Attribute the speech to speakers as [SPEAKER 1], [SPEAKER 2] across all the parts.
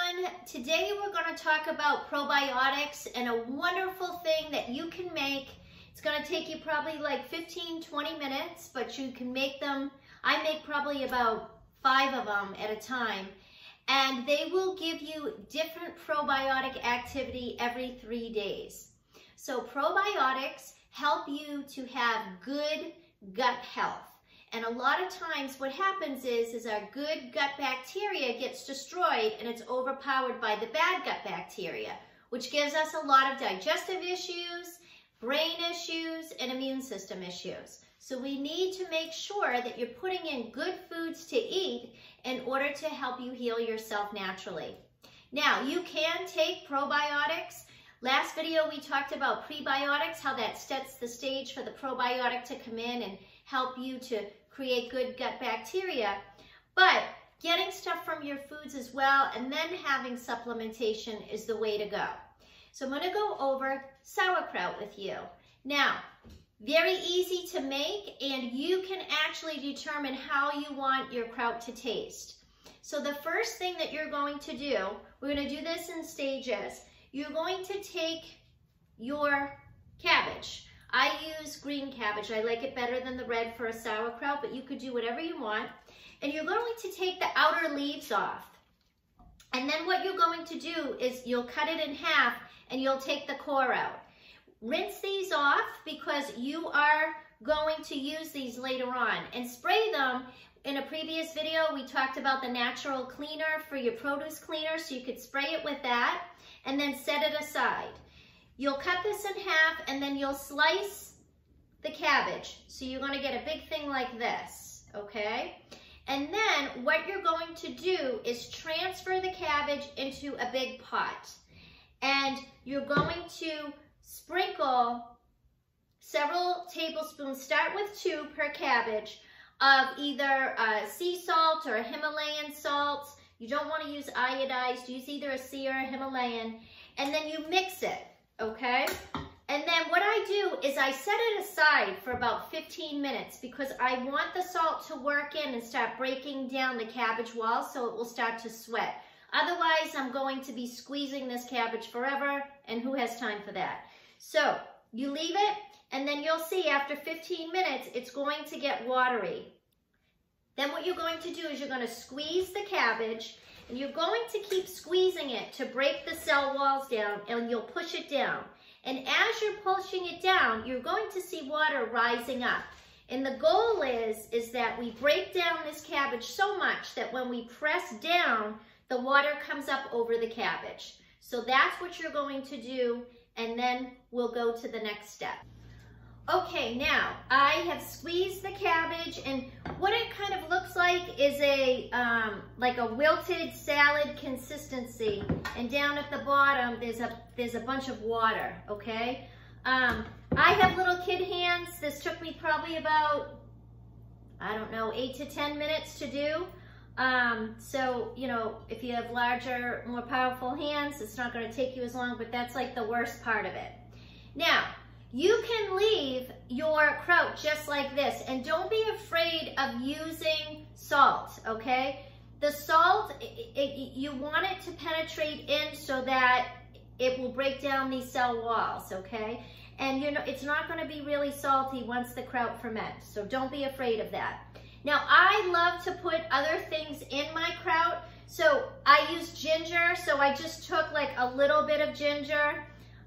[SPEAKER 1] everyone. Today we're going to talk about probiotics and a wonderful thing that you can make. It's going to take you probably like 15, 20 minutes, but you can make them. I make probably about five of them at a time. And they will give you different probiotic activity every three days. So probiotics help you to have good gut health. And a lot of times what happens is, is our good gut bacteria gets destroyed and it's overpowered by the bad gut bacteria, which gives us a lot of digestive issues, brain issues, and immune system issues. So we need to make sure that you're putting in good foods to eat in order to help you heal yourself naturally. Now, you can take probiotics. Last video, we talked about prebiotics, how that sets the stage for the probiotic to come in and help you to create good gut bacteria. But getting stuff from your foods as well and then having supplementation is the way to go. So I'm gonna go over sauerkraut with you. Now, very easy to make and you can actually determine how you want your kraut to taste. So the first thing that you're going to do, we're gonna do this in stages. You're going to take your cabbage. I use green cabbage. I like it better than the red for a sauerkraut, but you could do whatever you want. And you're going to take the outer leaves off. And then what you're going to do is you'll cut it in half and you'll take the core out. Rinse these off because you are going to use these later on and spray them. In a previous video, we talked about the natural cleaner for your produce cleaner, so you could spray it with that and then set it aside. You'll cut this in half and then you'll slice the cabbage. So you're gonna get a big thing like this, okay? And then what you're going to do is transfer the cabbage into a big pot. And you're going to sprinkle several tablespoons, start with two per cabbage, of either uh, sea salt or Himalayan salt. You don't want to use iodized, use either a sea or a Himalayan. And then you mix it okay? And then what I do is I set it aside for about 15 minutes because I want the salt to work in and start breaking down the cabbage wall so it will start to sweat. Otherwise, I'm going to be squeezing this cabbage forever, and who has time for that? So you leave it, and then you'll see after 15 minutes, it's going to get watery. Then what you're going to do is you're going to squeeze the cabbage, and you're going to keep squeezing it to break the cell walls down and you'll push it down. And as you're pushing it down, you're going to see water rising up. And the goal is, is that we break down this cabbage so much that when we press down, the water comes up over the cabbage. So that's what you're going to do, and then we'll go to the next step. Okay, now I have squeezed the cabbage and what it kind of looks like is a um, like a wilted salad consistency and down at the bottom there's a there's a bunch of water, okay? Um, I have little kid hands. This took me probably about, I don't know, eight to 10 minutes to do. Um, so, you know, if you have larger, more powerful hands, it's not gonna take you as long, but that's like the worst part of it. Now, you can leave your kraut just like this and don't be afraid of using salt, okay? The salt, it, it, you want it to penetrate in so that it will break down these cell walls, okay? And you know, it's not gonna be really salty once the kraut ferments, so don't be afraid of that. Now, I love to put other things in my kraut. So I use ginger, so I just took like a little bit of ginger.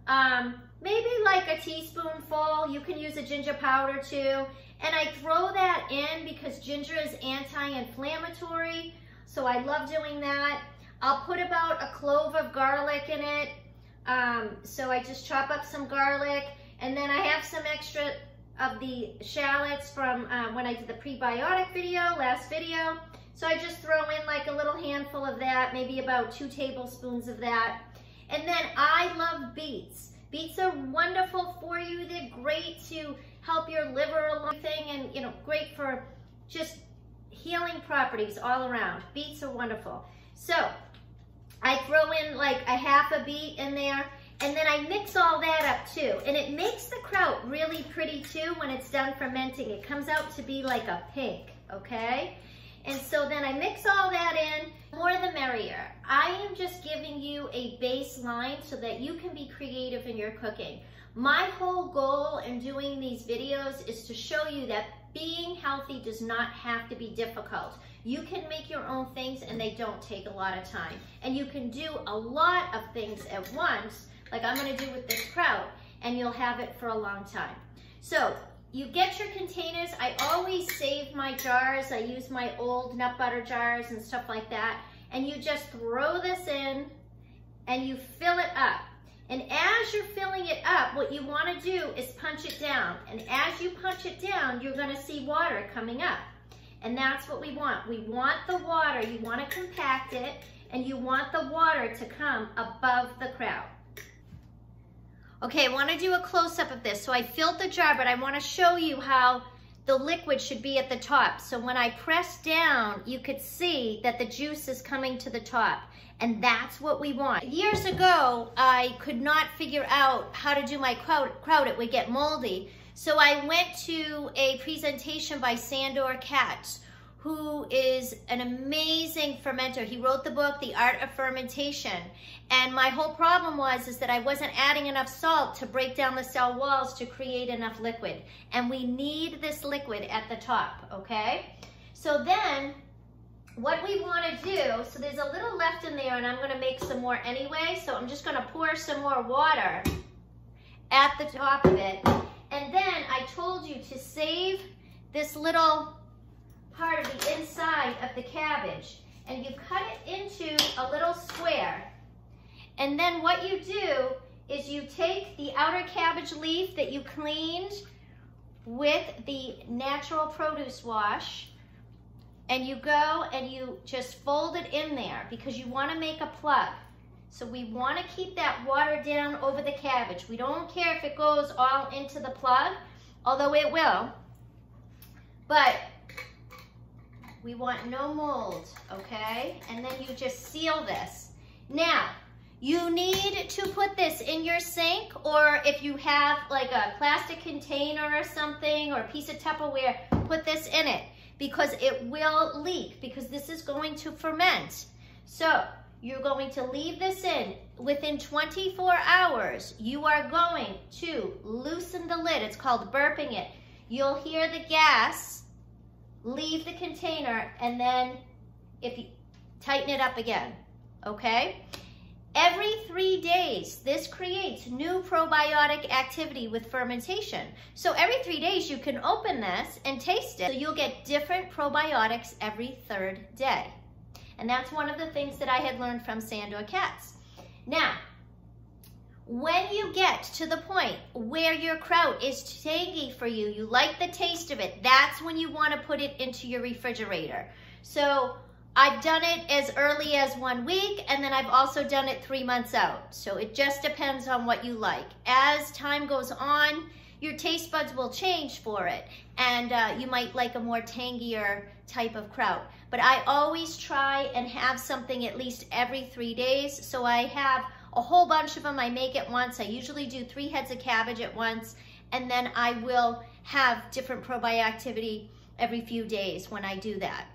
[SPEAKER 1] Um, maybe like a teaspoonful. You can use a ginger powder too. And I throw that in because ginger is anti-inflammatory. So I love doing that. I'll put about a clove of garlic in it. Um, so I just chop up some garlic. And then I have some extra of the shallots from uh, when I did the prebiotic video, last video. So I just throw in like a little handful of that, maybe about two tablespoons of that. And then I love beets. Beets are wonderful for you. They're great to help your liver along thing and, you know, great for just healing properties all around. Beets are wonderful. So I throw in like a half a beet in there and then I mix all that up too. And it makes the kraut really pretty too when it's done fermenting. It comes out to be like a pink, okay? And so then I mix all that in, more the merrier. I am just giving you a baseline so that you can be creative in your cooking. My whole goal in doing these videos is to show you that being healthy does not have to be difficult. You can make your own things and they don't take a lot of time. And you can do a lot of things at once, like I'm gonna do with this kraut, and you'll have it for a long time. So you get your containers. I always save my jars. I use my old nut butter jars and stuff like that. And you just throw this in and you fill it up. And as you're filling it up, what you wanna do is punch it down. And as you punch it down, you're gonna see water coming up. And that's what we want. We want the water, you wanna compact it, and you want the water to come above the kraut. Okay, I wanna do a close-up of this. So I filled the jar, but I wanna show you how the liquid should be at the top. So when I press down, you could see that the juice is coming to the top. And that's what we want. Years ago, I could not figure out how to do my kraut, kraut. it would get moldy. So I went to a presentation by Sandor Katz, who is an amazing fermenter. He wrote the book, The Art of Fermentation. And my whole problem was is that I wasn't adding enough salt to break down the cell walls to create enough liquid. And we need this liquid at the top, okay? So then what we want to do, so there's a little left in there and I'm going to make some more anyway. So I'm just going to pour some more water at the top of it. And then I told you to save this little part of the inside of the cabbage and you cut it into a little square. And then what you do is you take the outer cabbage leaf that you cleaned with the natural produce wash and you go and you just fold it in there because you want to make a plug. So we want to keep that water down over the cabbage. We don't care if it goes all into the plug, although it will. But we want no mold, okay? And then you just seal this. Now, you need to put this in your sink or if you have like a plastic container or something or a piece of Tupperware, put this in it because it will leak because this is going to ferment. So you're going to leave this in. Within 24 hours, you are going to loosen the lid. It's called burping it. You'll hear the gas leave the container, and then if you tighten it up again, okay? Every three days, this creates new probiotic activity with fermentation. So every three days, you can open this and taste it. So you'll get different probiotics every third day. And that's one of the things that I had learned from Sandor Katz. Now, when you get to the point where your kraut is tangy for you, you like the taste of it, that's when you want to put it into your refrigerator. So I've done it as early as one week, and then I've also done it three months out. So it just depends on what you like. As time goes on, your taste buds will change for it, and uh, you might like a more tangier type of kraut. But I always try and have something at least every three days, so I have a whole bunch of them. I make it once. I usually do three heads of cabbage at once, and then I will have different probiotic every few days when I do that.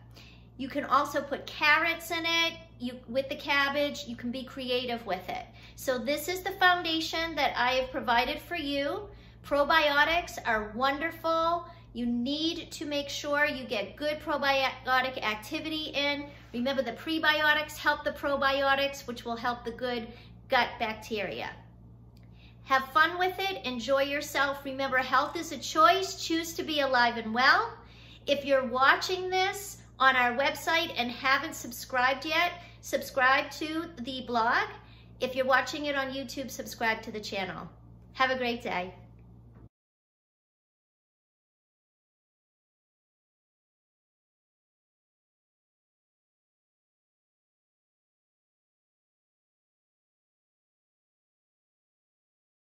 [SPEAKER 1] You can also put carrots in it you, with the cabbage. You can be creative with it. So this is the foundation that I have provided for you. Probiotics are wonderful. You need to make sure you get good probiotic activity in. Remember the prebiotics help the probiotics, which will help the good gut bacteria. Have fun with it, enjoy yourself. Remember, health is a choice. Choose to be alive and well. If you're watching this on our website and haven't subscribed yet, subscribe to the blog. If you're watching it on YouTube, subscribe to the channel. Have a great day.